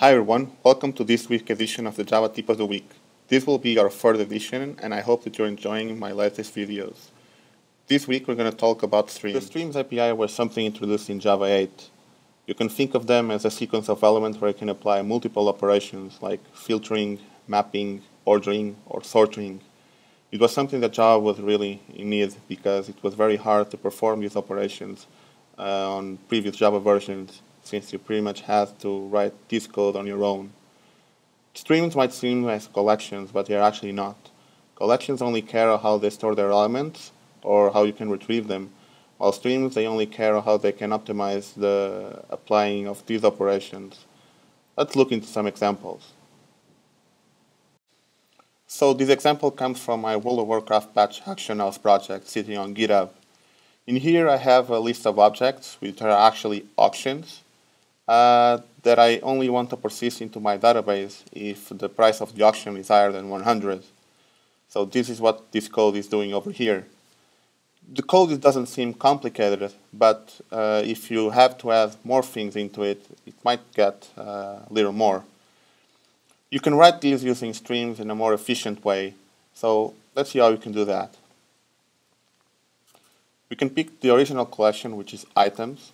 Hi everyone, welcome to this week's edition of the Java Tip of the Week. This will be our third edition and I hope that you're enjoying my latest videos. This week we're going to talk about streams. The streams API was something introduced in Java 8. You can think of them as a sequence of elements where you can apply multiple operations like filtering, mapping, ordering, or sorting. It was something that Java was really in need because it was very hard to perform these operations uh, on previous Java versions since you pretty much have to write this code on your own. Streams might seem as collections, but they're actually not. Collections only care how they store their elements or how you can retrieve them, while streams they only care how they can optimize the applying of these operations. Let's look into some examples. So this example comes from my World of Warcraft batch auction house project sitting on GitHub. In here I have a list of objects which are actually auctions uh, that I only want to persist into my database if the price of the auction is higher than 100. So this is what this code is doing over here. The code doesn't seem complicated, but uh, if you have to add more things into it, it might get uh, a little more. You can write these using streams in a more efficient way, so let's see how we can do that. We can pick the original collection, which is items,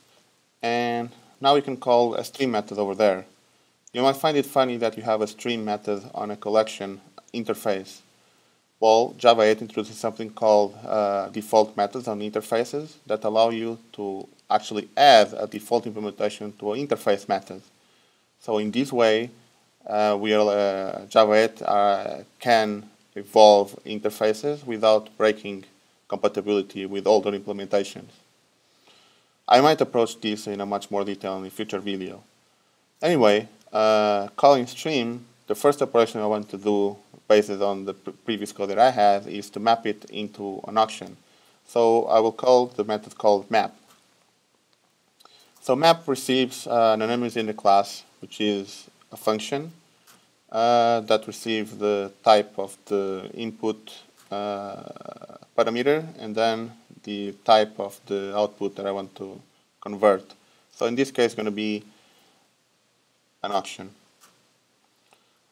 and now we can call a stream method over there. You might find it funny that you have a stream method on a collection interface. Well, Java 8 introduces something called uh, default methods on interfaces that allow you to actually add a default implementation to an interface method. So in this way, uh, we'll, uh, Java 8 uh, can evolve interfaces without breaking compatibility with older implementations. I might approach this in a much more detail in a future video. Anyway, uh, calling stream, the first operation I want to do based on the previous code that I had is to map it into an auction. So I will call the method called map. So map receives uh, an anonymous inner class, which is a function uh, that receives the type of the input uh, parameter and then the type of the output that I want to convert. So in this case, it's going to be an auction.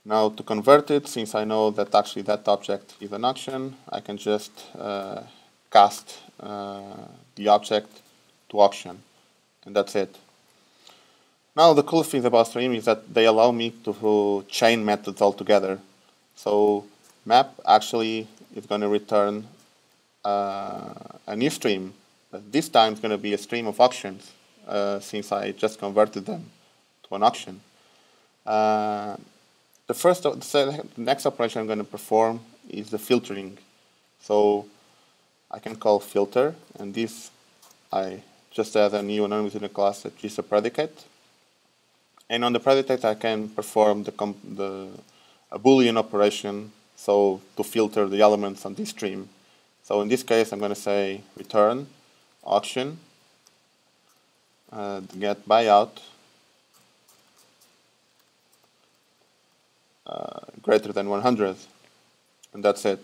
Now to convert it, since I know that actually that object is an auction, I can just uh, cast uh, the object to auction, and that's it. Now the cool thing about Stream is that they allow me to chain methods altogether. So map actually is going to return a new stream. This time it's going to be a stream of auctions uh, since I just converted them to an auction. Uh, the first, the next operation I'm going to perform is the filtering. So I can call filter, and this I just add a new anonymous inner class that is a predicate. And on the predicate, I can perform the, the a boolean operation, so to filter the elements on this stream. So in this case, I'm going to say return auction uh, get buyout uh, greater than 100 and that's it.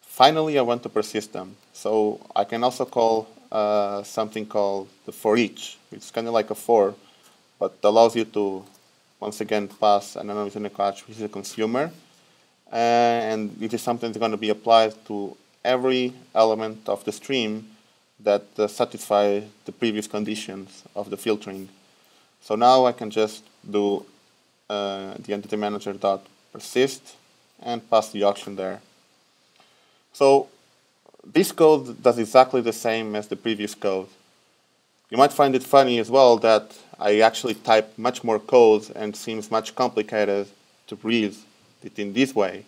Finally, I want to persist them. So I can also call uh, something called the for each. It's kind of like a for, but allows you to once again pass an anonymous in which is a consumer, and it is something that's going to be applied to every element of the stream that uh, satisfy the previous conditions of the filtering. So now I can just do uh, the entity manager dot persist and pass the auction there. So this code does exactly the same as the previous code. You might find it funny as well that I actually type much more code and seems much complicated to read it in this way.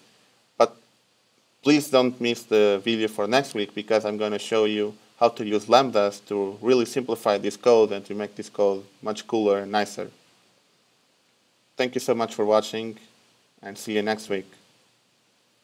Please don't miss the video for next week because I'm going to show you how to use lambdas to really simplify this code and to make this code much cooler and nicer. Thank you so much for watching and see you next week.